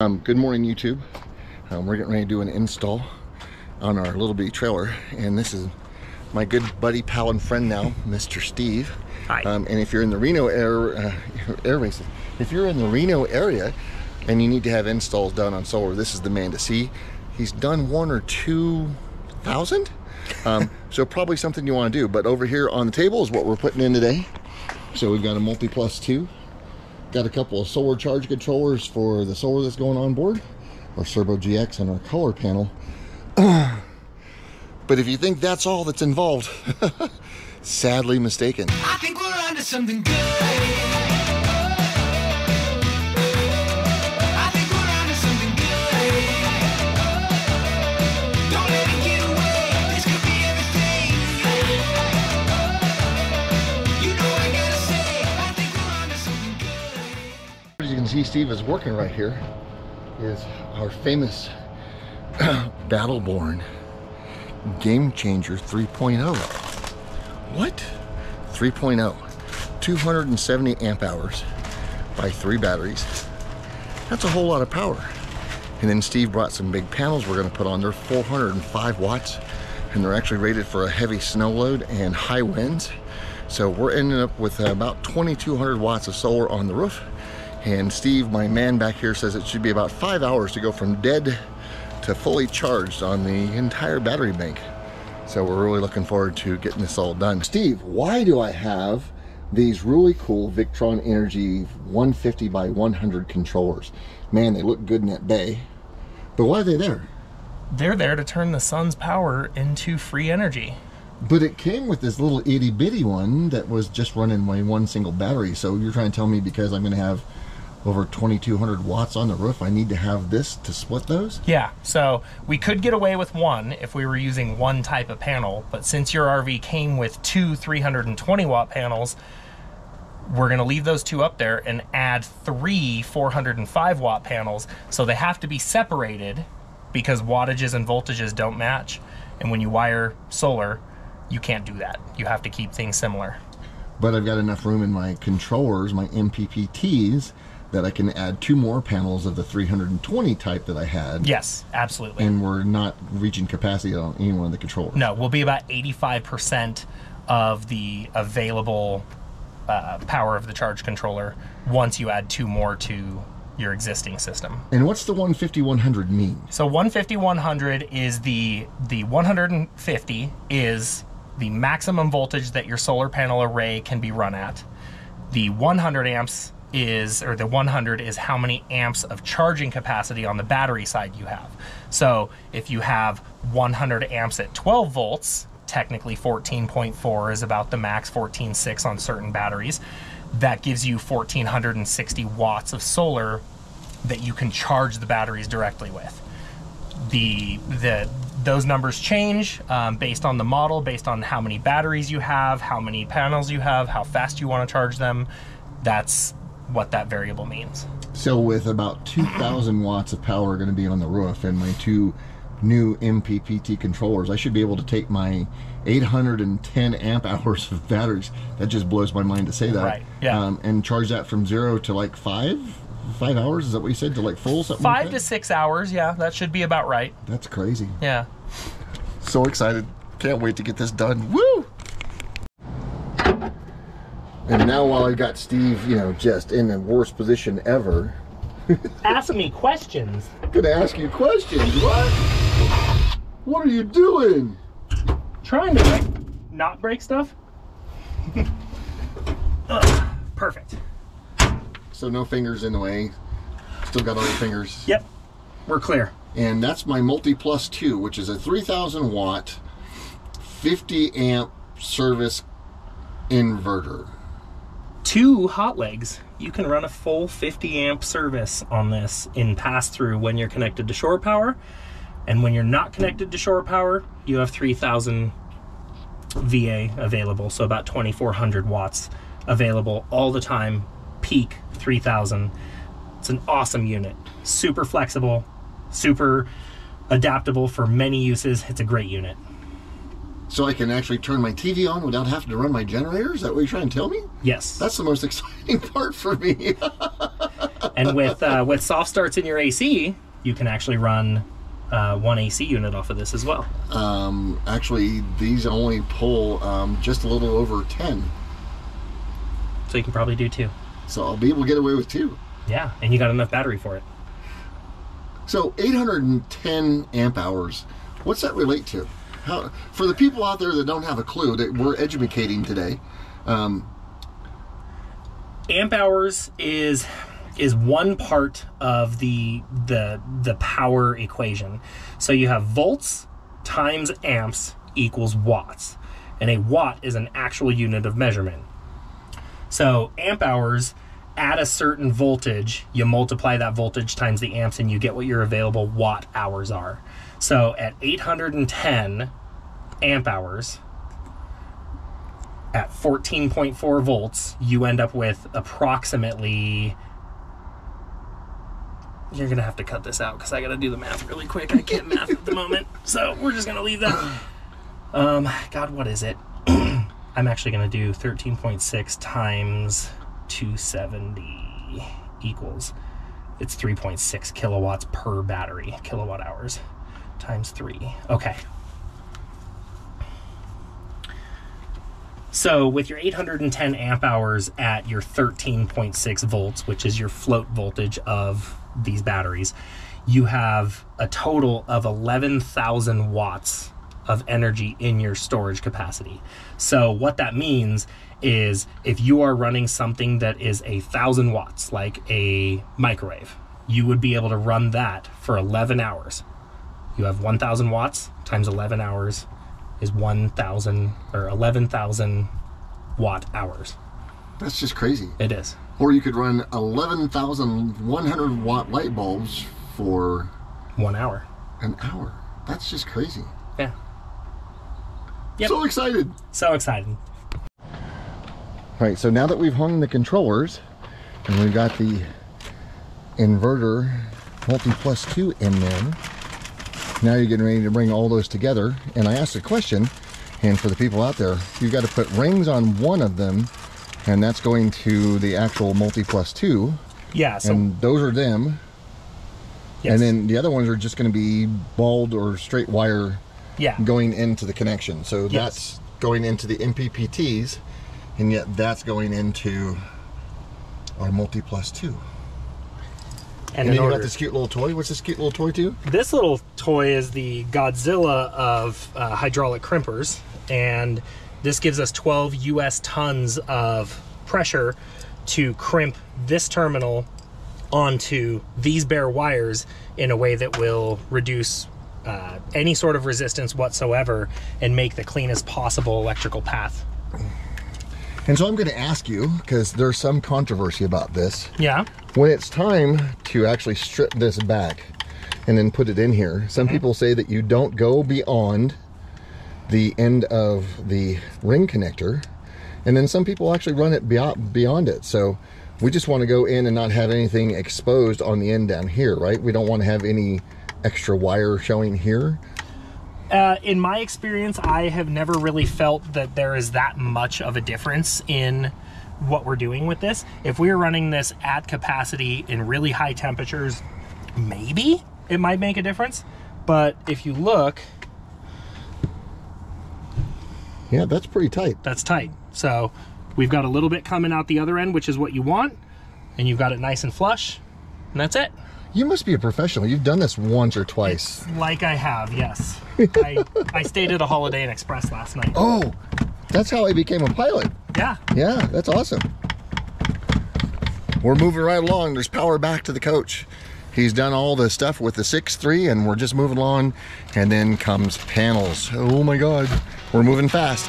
Um, good morning YouTube. Um, we're getting ready to do an install on our little bitty trailer and this is my good buddy, pal, and friend now, Mr. Steve. Hi. Um, and if you're in the Reno air, uh, air races, if you're in the Reno area and you need to have installs done on solar, this is the man to see. He's done one or two thousand, um, so probably something you want to do. But over here on the table is what we're putting in today. So we've got a multi plus two Got a couple of solar charge controllers for the solar that's going on board, our Cerbo GX and our color panel. but if you think that's all that's involved, sadly mistaken. I think we're onto something good. Can see, Steve is working right here. Is our famous Battleborn Game Changer 3.0. What? 3.0. 270 amp hours by three batteries. That's a whole lot of power. And then Steve brought some big panels we're going to put on. They're 405 watts and they're actually rated for a heavy snow load and high winds. So we're ending up with about 2200 watts of solar on the roof. And Steve, my man back here, says it should be about five hours to go from dead to fully charged on the entire battery bank. So we're really looking forward to getting this all done. Steve, why do I have these really cool Victron Energy 150 by 100 controllers? Man, they look good in that bay. But why are they there? They're there to turn the sun's power into free energy. But it came with this little itty bitty one that was just running my one single battery. So you're trying to tell me because I'm going to have over 2200 watts on the roof, I need to have this to split those? Yeah, so we could get away with one if we were using one type of panel, but since your RV came with two 320 watt panels, we're going to leave those two up there and add three 405 watt panels. So they have to be separated because wattages and voltages don't match. And when you wire solar, you can't do that. You have to keep things similar. But I've got enough room in my controllers, my MPPTs, that I can add two more panels of the 320 type that I had. Yes, absolutely. And we're not reaching capacity on any one of the controllers. No, we'll be about 85% of the available uh, power of the charge controller once you add two more to your existing system. And what's the 150 100 mean? So 150 100 is the the 150 is the maximum voltage that your solar panel array can be run at. The 100 amps is or the 100 is how many amps of charging capacity on the battery side you have. So if you have 100 amps at 12 volts, technically 14.4 is about the max 14.6 on certain batteries. That gives you 1460 watts of solar that you can charge the batteries directly with. The the those numbers change um, based on the model, based on how many batteries you have, how many panels you have, how fast you want to charge them. That's what that variable means. So with about 2,000 watts of power going to be on the roof and my two new MPPT controllers, I should be able to take my 810 amp hours of batteries. That just blows my mind to say that. Right, yeah. Um, and charge that from zero to like five, five hours. Is that what you said? To like full? Something like Five to six hours, yeah, that should be about right. That's crazy. Yeah. So excited. Can't wait to get this done. Woo! And now while I got Steve, you know, just in the worst position ever, Ask me questions. gonna ask you questions. What? What are you doing? Trying to break, not break stuff. Ugh, perfect. So no fingers in the way. Still got all the fingers. Yep, we're clear. And that's my Multi Plus 2, which is a 3000 watt, 50 amp service inverter. Two hot legs. You can run a full 50 amp service on this in pass through when you're connected to shore power. And when you're not connected to shore power, you have 3000 VA available, so about 2400 watts available all the time, peak 3000. It's an awesome unit. Super flexible, super adaptable for many uses. It's a great unit. So I can actually turn my TV on without having to run my generator? Is that what you're trying to tell me? Yes. That's the most exciting part for me. and with uh, with soft starts in your AC, you can actually run uh, one AC unit off of this as well. Um, actually, these only pull um, just a little over 10. So you can probably do two. So I'll be able to get away with two. Yeah, and you got enough battery for it. So 810 amp hours, what's that relate to? How, for the people out there that don't have a clue, that we're educating today, um, amp hours is is one part of the the the power equation. So you have volts times amps equals watts. And a watt is an actual unit of measurement. So amp hours at a certain voltage, you multiply that voltage times the amps and you get what your available watt hours are. So at 810 amp hours, at 14.4 volts, you end up with approximately. You're gonna have to cut this out because I gotta do the math really quick. I can't math at the moment, so we're just gonna leave that. Um, God, what is it? I'm actually gonna do 13.6 times 270 equals. It's 3.6 kilowatts per battery, kilowatt hours, times three. Okay. So with your 810 amp hours at your 13.6 volts, which is your float voltage of these batteries, you have a total of 11,000 watts of energy in your storage capacity. So what that means is if you are running something that is a thousand watts, like a microwave, you would be able to run that for 11 hours. You have 1,000 watts times 11 hours is 1,000 or 11,000 watt hours. that's just crazy. It is. Or you could run 11,100 watt light bulbs for One hour. an hour. That's just crazy. Yeah. Yep. So excited. So excited. All right, so now that we've hung the controllers and we've got the inverter multi plus two in there, now you're getting ready to bring all those together. And I asked a question, and for the people out there, you've got to put rings on one of them, and that's going to the actual multi plus two, Yeah. So and those are them. yes. And then the other ones are just going to be bald or straight wire yeah. going into the connection. So Yes. that's going into the MPPTs, and yet that's going into our multi plus two. And, And then you got this cute little toy. What's this cute little toy too? this little toy is the Godzilla of uh, hydraulic crimpers, and this gives us 12 U.S. tons of pressure to crimp this terminal onto these bare wires in a way that will reduce uh, any sort of resistance whatsoever and make the cleanest possible electrical path. And so I'm going to ask you because there's some controversy about this. Yeah. When it's time to actually strip this back and then put it in here, some mm-hmm. people say that you don't go beyond the end of the ring connector, and then some people actually run it beyond, beyond it. So we just want to go in and not have anything exposed on the end down here, right? We don't want to have any extra wire showing here. Uh, in my experience, I have never really felt that there is that much of a difference in what we're doing with this. If we are running this at capacity in really high temperatures, maybe it might make a difference. But if you look, Yeah, that's pretty tight. that's tight. So we've got a little bit coming out the other end, which is what you want, and you've got it nice and flush, and that's it. You must be a professional. You've done this once or twice. Like I have, yes. I, I stayed at a Holiday Inn Express last night. Oh, that's how I became a pilot. Yeah. Yeah, that's awesome. We're moving right along. There's power back to the coach. He's done all the stuff with the 6.3 and we're just moving along. And then comes panels. Oh my God, we're moving fast.